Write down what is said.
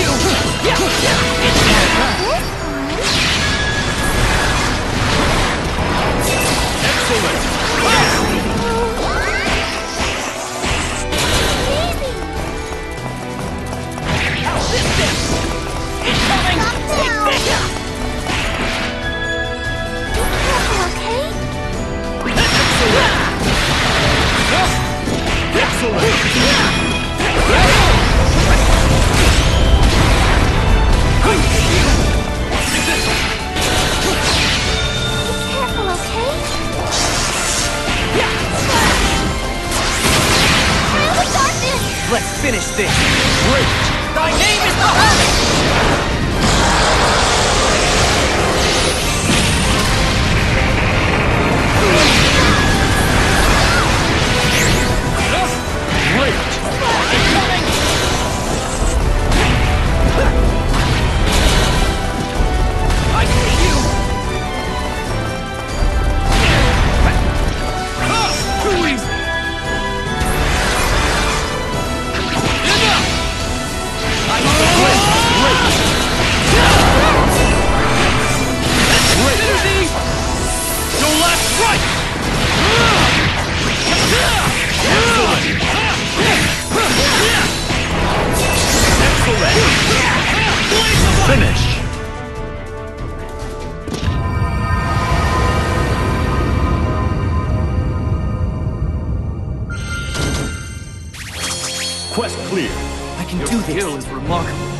you! Finish this! Great! Thy name is the Finish! Quest clear. I can Your do this. Your skill is remarkable.